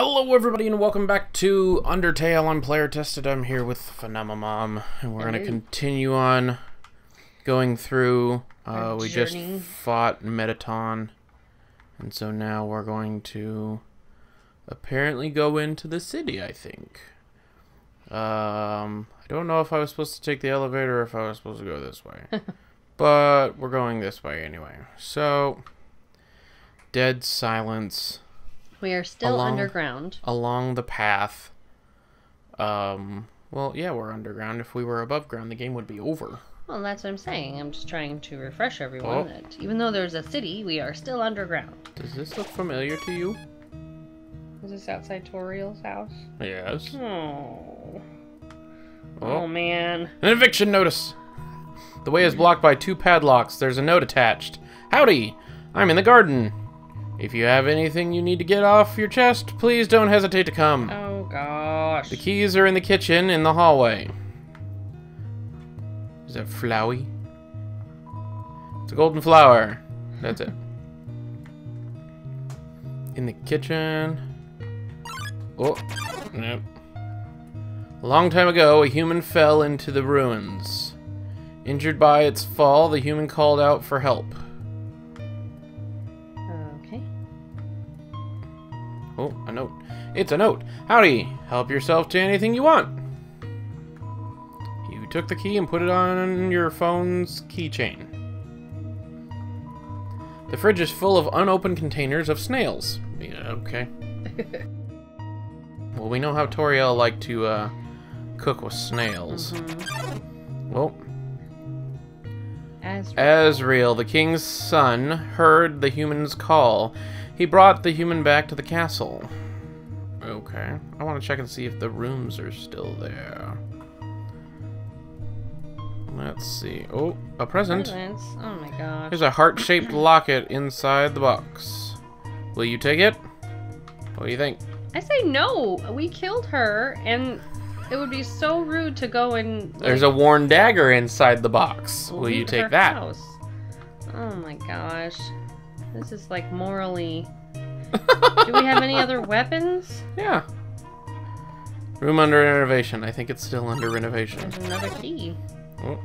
Hello everybody and welcome back to Undertale on Player Tested. I'm here with PhenomeMom and we're going to continue on going through. Uh, we just fought Mettaton and so now we're going to apparently go into the city, I think. Um, I don't know if I was supposed to take the elevator or if I was supposed to go this way. but we're going this way anyway. So, dead silence We are still Along- underground. along the path. Um, well, yeah, we're underground. If we were above ground, the game would be over. Well, that's what I'm saying. I'm just trying to refresh everyone Oh. that even though there's a city, we are still underground. Does this look familiar to you? Is this outside Toriel's house? Yes. Oh. Oh, Oh, man. an eviction notice. The way is blocked by two padlocks. There's a note attached. Howdy, I'm in the garden. If you have anything you need to get off your chest, please don't hesitate to come. Oh gosh. The keys are in the kitchen in the hallway. Is that Flowey? It's a golden flower. That's it. In the kitchen. Oh, nope. A long time ago, a human fell into the ruins. Injured by its fall, the human called out for help. It's a note. Howdy. Help yourself to anything you want. You took the key and put it on your phone's keychain. The fridge is full of unopened containers of snails. Yeah, okay. well, we know how Toriel liked to uh, cook with snails. Well, As Asriel, the king's son, heard the human's call. He brought the human back to the castle. Okay. I want to check and see if the rooms are still there. Let's see. Oh, a present. presents. Oh my gosh. There's a heart-shaped locket inside the box. Will you take it? What do you think? I say no. We killed her, and it would be so rude to go and. There's a worn dagger inside the box. Will you take that? house. Oh my gosh. This is like morally. Do we have any other weapons? Yeah. Room under renovation. I think it's still under renovation. There's another key. Oh.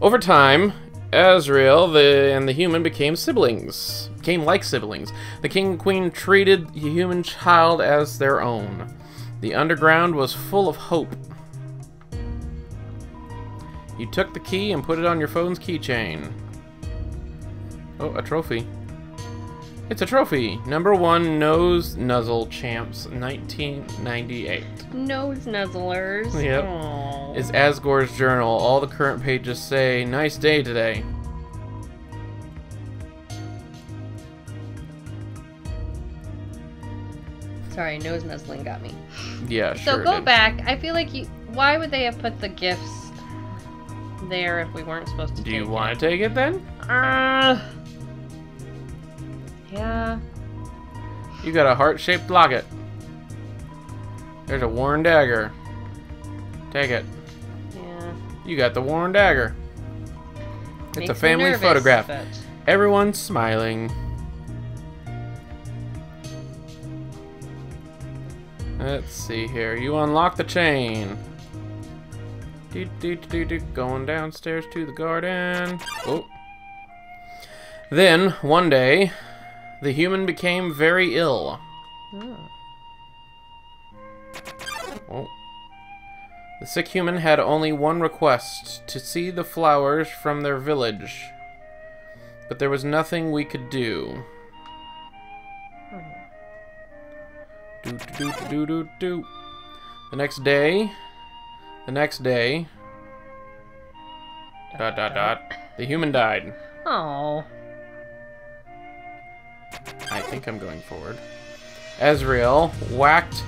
Over time, Asriel the, and the human became siblings. Became like siblings. The king and queen treated the human child as their own. The underground was full of hope. You took the key and put it on your phone's keychain. Oh, a trophy. It's a trophy. Number one Nose Nuzzle Champs 1998. Nose nuzzlers. Yep. Is Asgore's journal. All the current pages say, nice day today. Sorry, nose nuzzling got me. Yeah, sure. So go did. back. I feel like you. Why would they have put the gifts there if we weren't supposed to? Do you want to take it then? Uh, yeah. You got a heart-shaped locket. There's a worn dagger. Take it. Yeah. You got the worn dagger. It's a Makes me family nervous, photograph. but- Everyone's smiling. Let's see here. You unlock the chain. Do, do, do, do, going downstairs to the garden. Oh. Then, one day, the human became very ill. Oh. Oh. The sick human had only one request to see the flowers from their village. But there was nothing we could do. Do, do, do, do, do, do. The next day, the next day, dot, dot, dot, the human died. Oh. I think I'm going forward. Asriel, whacked,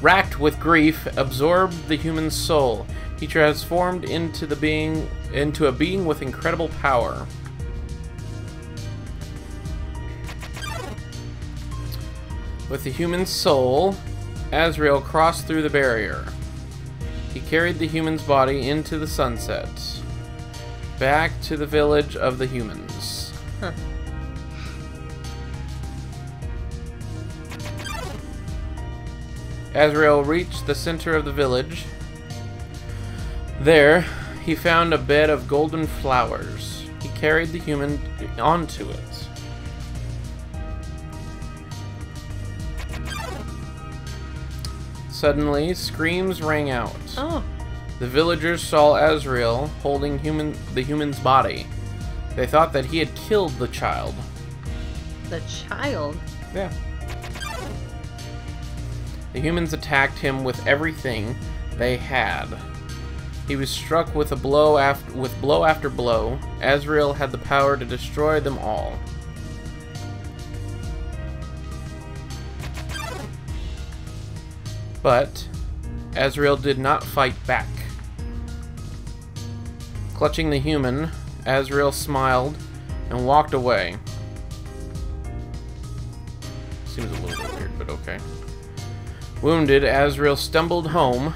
racked with grief, absorbed the human soul. He transformed into the being into a being with incredible power. With the human soul, Asriel crossed through the barrier. He carried the human's body into the sunset, back to the village of the humans. Huh. Asriel reached the center of the village. There, he found a bed of golden flowers. He carried the human onto it. Suddenly, screams rang out. Oh, The villagers saw Asriel holding human the human's body. They thought that he had killed the child. the child. Yeah. The humans attacked him with everything they had. He was struck with a blow after with blow after blow. Asriel had the power to destroy them all. But Asriel did not fight back. Clutching the human, Asriel smiled and walked away. Wounded, Asriel stumbled home.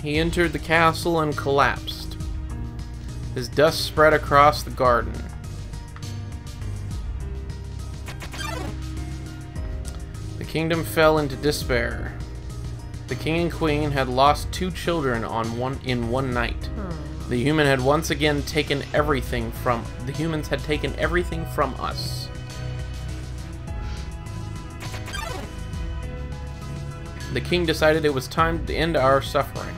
He entered the castle and collapsed. His dust spread across the garden. The kingdom fell into despair. The king and queen had lost two children on one in one night. Hmm. The human had once again taken everything from the humans had taken everything from us. The king decided it was time to end our suffering.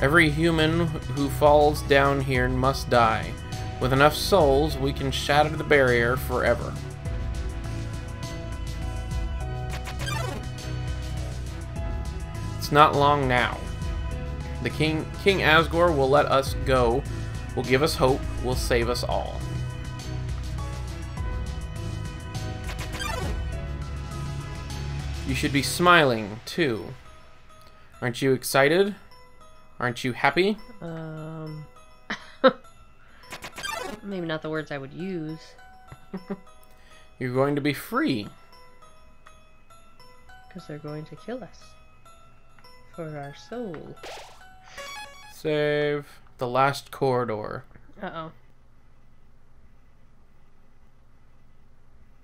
Every human who falls down here must die. With enough souls, we can shatter the barrier forever. It's not long now. The king, King Asgore, will let us go, will give us hope, will save us all. You should be smiling, too. Aren't you excited? Aren't you happy? Um. Maybe not the words I would use. You're going to be free. Because they're going to kill us. For our soul. Save the last corridor. Uh oh.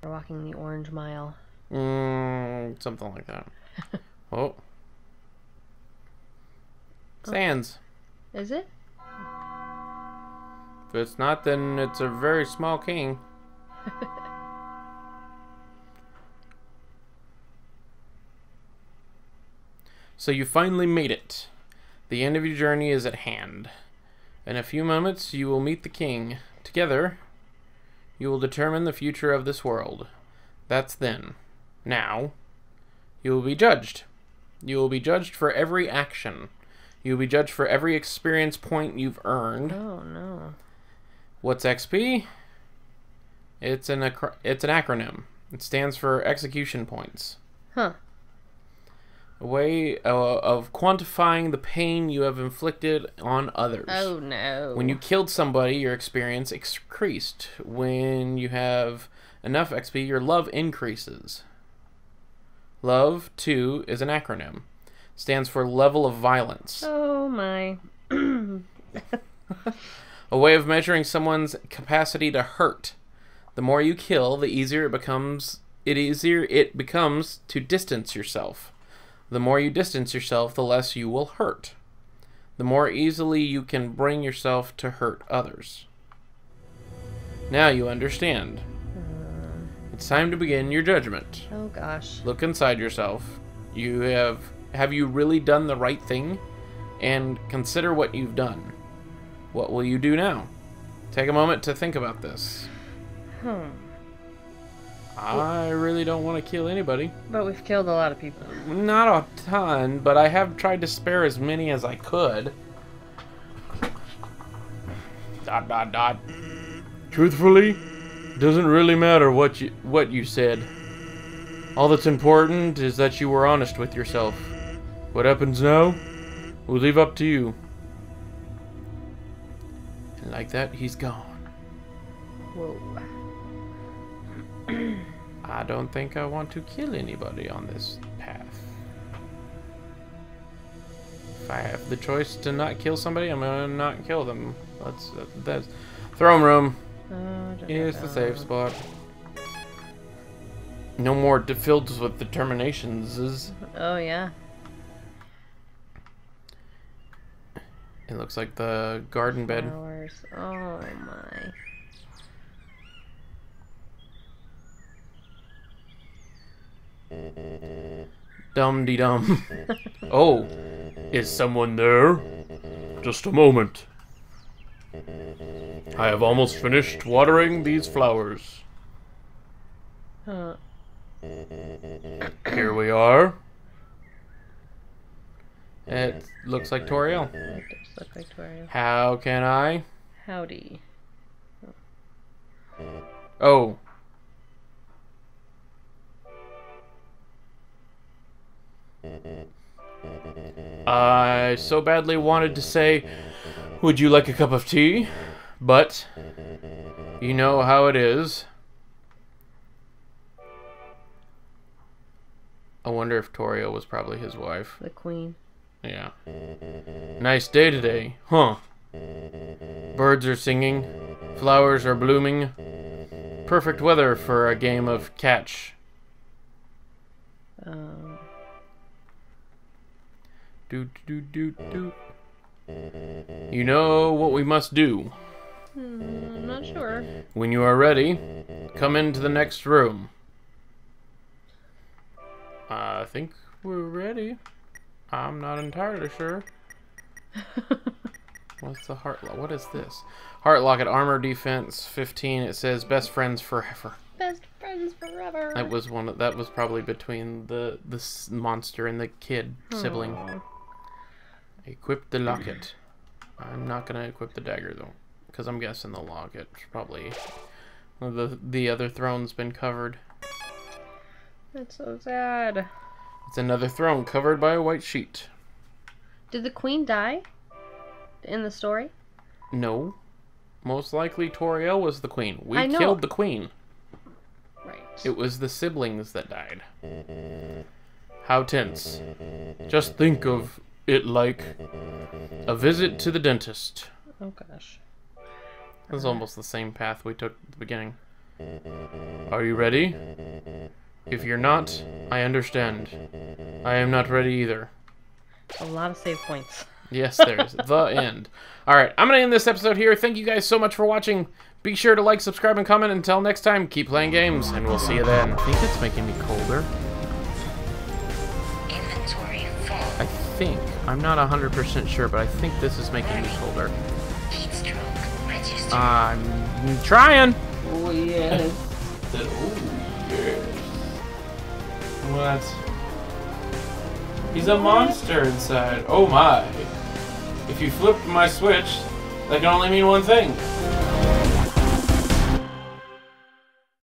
We're walking the orange mile. Mm, something like that. oh. Sans. Is it? If it's not, then it's a very small king. so you finally made it. The end of your journey is at hand. In a few moments, you will meet the king. Together, you will determine the future of this world. That's then. Now, you will be judged. You will be judged for every action. You will be judged for every experience point you've earned. Oh no. What's XP? It's an acro- it's an acronym. It stands for execution points. Huh. A way uh, of quantifying the pain you have inflicted on others. Oh no. When you killed somebody, your experience increased. When you have enough XP, your love increases. Love, too, is an acronym. Stands for level of violence. Oh my. A way of measuring someone's capacity to hurt. The more you kill, the easier it becomes it easier it becomes to distance yourself. The more you distance yourself, the less you will hurt. The more easily you can bring yourself to hurt others. Now you understand. It's time to begin your judgment. Oh gosh. Look inside yourself. You have have you really done the right thing? And consider what you've done. What will you do now? Take a moment to think about this. Hmm. I really don't want to kill anybody. But we've killed a lot of people. Not a ton, but I have tried to spare as many as I could. Dot dot dot. Truthfully, it doesn't really matter what you what you said. All that's important is that you were honest with yourself. What happens now? We'll leave up to you. And like that, he's gone. Whoa. I don't think I want to kill anybody on this path. If I have the choice to not kill somebody, I'm gonna not kill them. That's uh, that's throne room. Uh, it's the safe spot. No more fields with determinations. Oh, yeah. It looks like the garden bed. Flowers. Oh, my. Dum de dum. oh, is someone there? Just a moment. I have almost finished watering these flowers. Huh. Here we are. It looks like Toriel. It does look like Toriel. How can I? Howdy. Oh. I so badly wanted to say, Would you like a cup of tea? But, you know how it is. I wonder if Toriel was probably his wife. The queen. Yeah. Nice day today, huh? Birds are singing, flowers are blooming. Perfect weather for a game of catch. Um, Doot doot doot doot. You know what we must do. hmm, I'm not sure. When you are ready, come into the next room. I think we're ready. I'm not entirely sure. What's the heart? What is this? Heart locket, armor defense, 15. It says best friends forever. Best friends forever. That was one. Of, that was probably between the the monster and the kid sibling. Aw. Equip the locket. I'm not gonna equip the dagger though, because I'm guessing the locket probably. The the other throne's been covered. That's so sad. It's another throne covered by a white sheet. Did the queen die? In the story? No, most likely Toriel was the queen. We killed the queen. Right. It was the siblings that died. How tense. Just think of it like a visit to the dentist. Oh gosh. This is almost the same path we took at the beginning. Are you ready? If you're not, I understand. I am not ready either. A lot of save points. Yes, there's the end. All right, I'm going to end this episode here. Thank you guys so much for watching. Be sure to like, subscribe, and comment. Until next time, keep playing games, and we'll see you then. I think it's making me colder. Think. I'm not 100% sure, but I think this is making me colder. Heat stroke registered. Ah, I'm trying. Oh yes. What? He's a monster inside. Oh my. If you flipped my switch, that can only mean one thing.